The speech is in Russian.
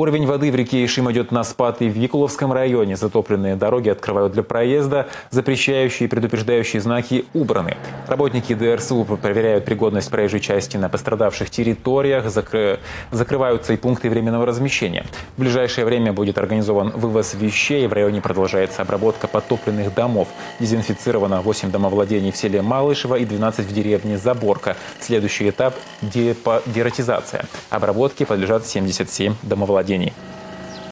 Уровень воды в реке Ишим идет на спад и в Викуловском районе. Затопленные дороги открывают для проезда. Запрещающие и предупреждающие знаки убраны. Работники ДРСУ проверяют пригодность проезжей части на пострадавших территориях. Закры... Закрываются и пункты временного размещения. В ближайшее время будет организован вывоз вещей. В районе продолжается обработка подтопленных домов. Дезинфицировано 8 домовладений в селе Малышево и 12 в деревне Заборка. Следующий этап – дератизация. Обработке подлежат 77 домовладений рождении.